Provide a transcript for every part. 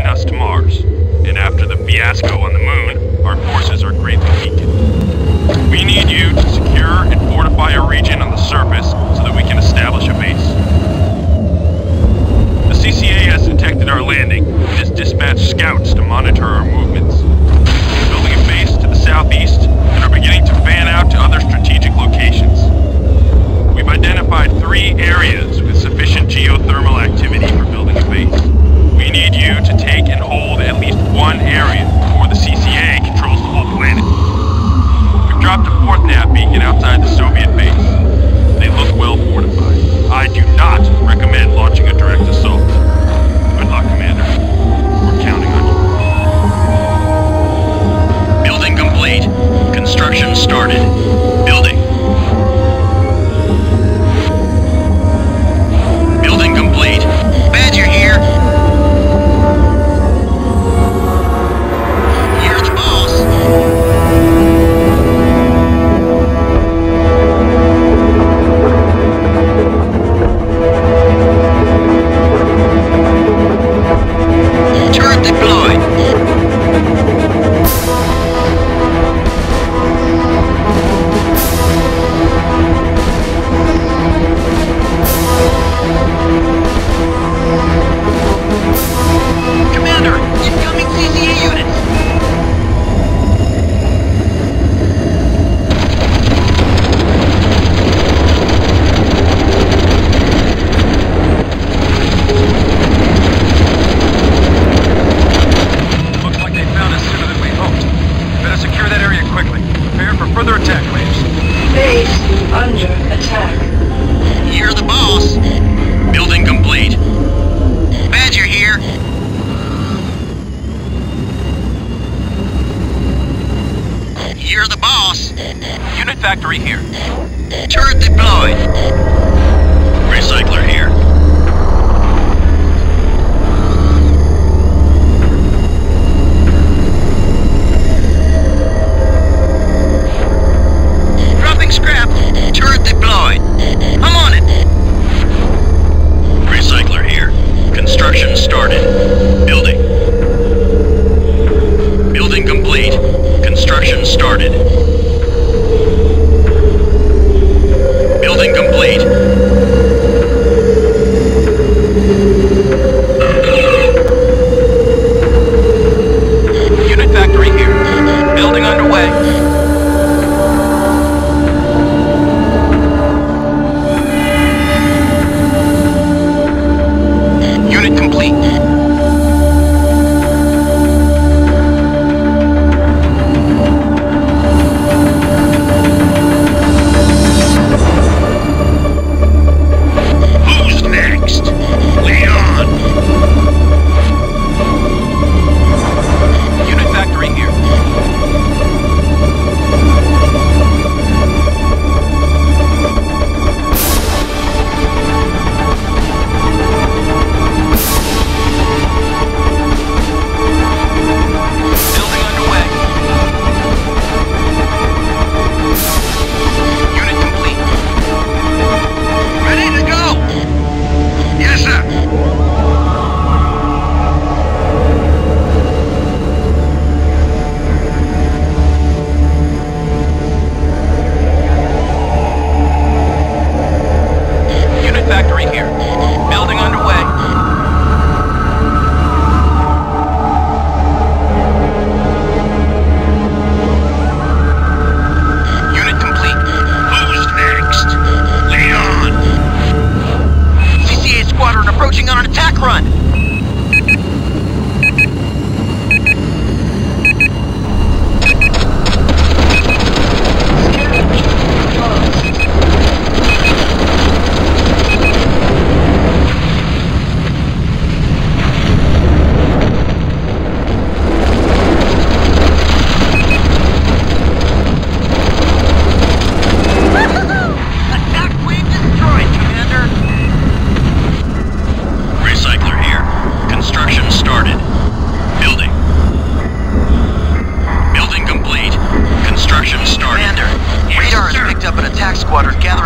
getting us to Mars. And after the fiasco on the moon, our forces are greatly weakened. We need you to secure and fortify a region on the surface so that we can establish a base. The CCA has detected our landing and has dispatched scouts to monitor our movements. We're building a base to the southeast and are beginning to fan out to other strategic locations. We've identified three areas with sufficient geothermal activity for building a base. We need you to take and hold at least one area before the CCA controls the whole planet. We've dropped a fourth nav beacon outside the Soviet base. They look well fortified. I do not recommend launching a direct assault. Good luck, Commander. You're the boss. Unit factory here. Turret deployed. Recycler here.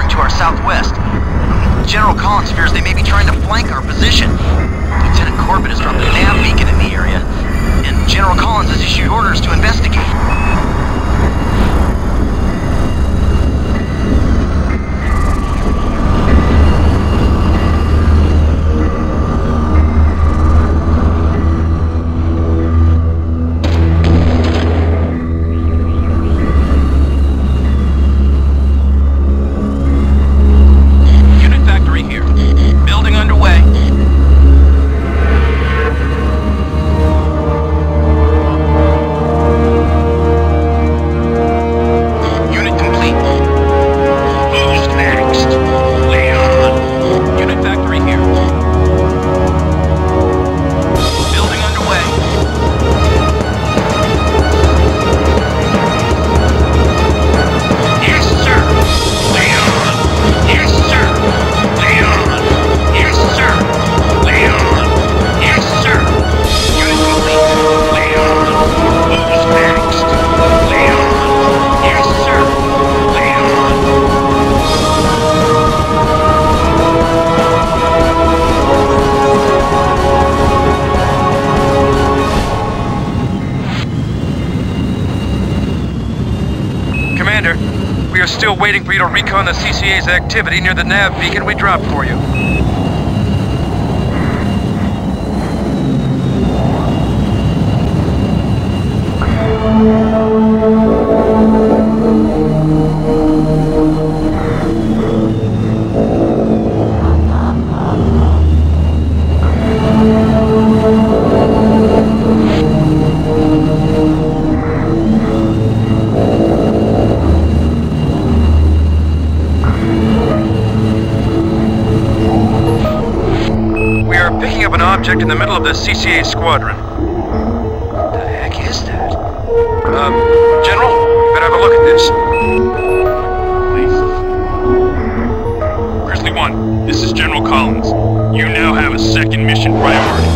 firing to our southwest. General Collins fears they may be trying to flank our position. Lieutenant Corbett has dropped a nav beacon in the area, and General Collins has issued orders to investigate. waiting for you to recon the CCA's activity near the nav beacon we dropped for you. Thank you. picking up an object in the middle of the CCA squadron. What the heck is that? Um, General, you better have a look at this. Please. Grizzly One, this is General Collins. You now have a second mission priority.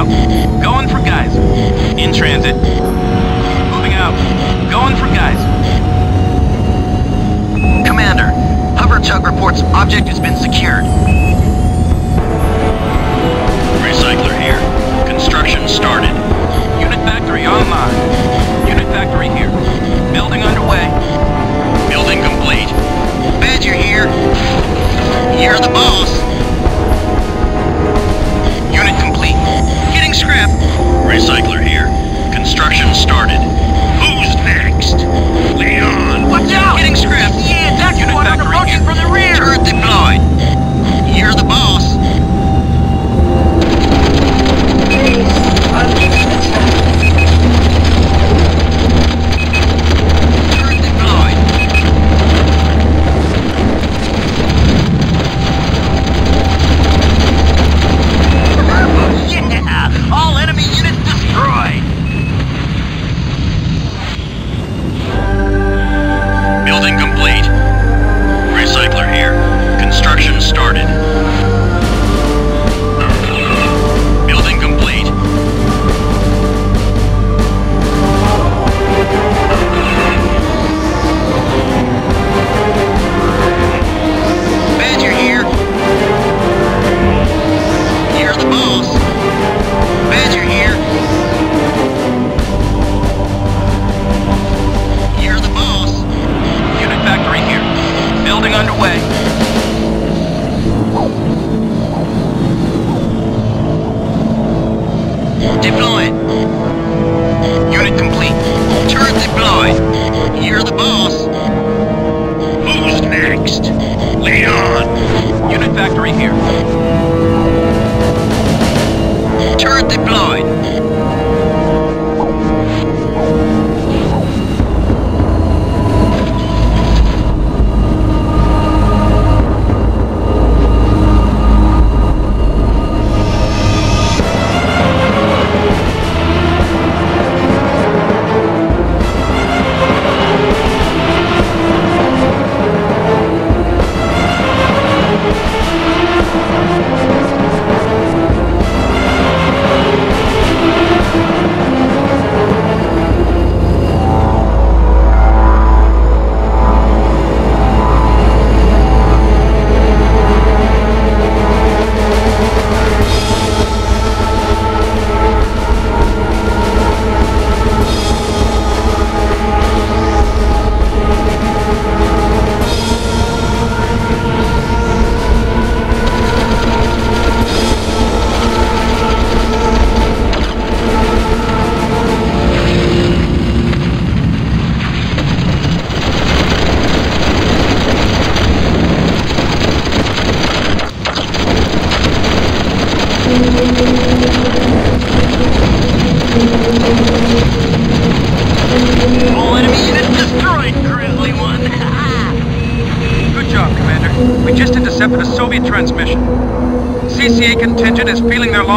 out. Going for guys. In transit. Moving out. Going for guys. Commander, Hover Chug reports object has been secured. Recycler here. Construction started. Unit factory online. Here. Turret deployed.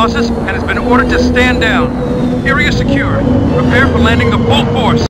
Losses and has been ordered to stand down. Area secure. Prepare for landing the full force.